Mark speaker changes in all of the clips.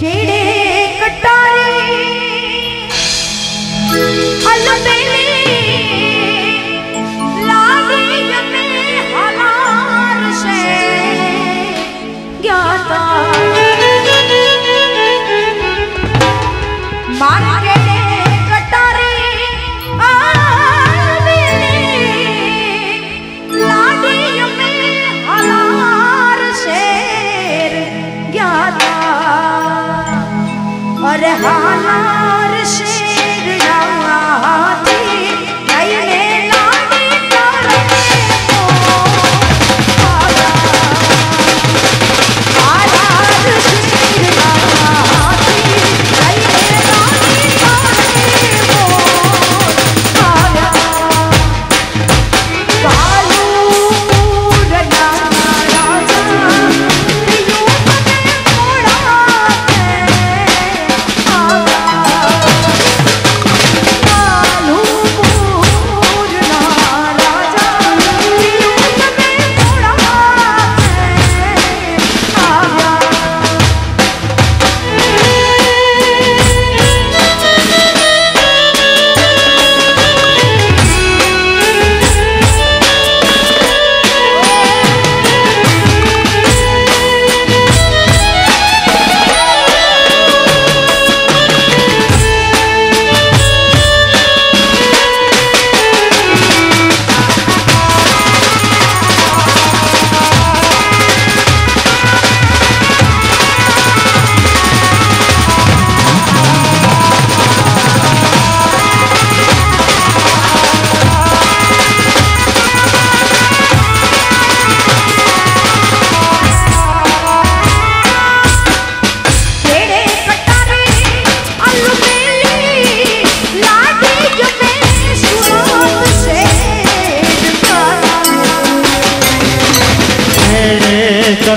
Speaker 1: கேடே
Speaker 2: मेरे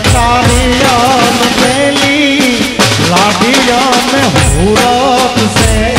Speaker 2: में लाडिया में हूरत से।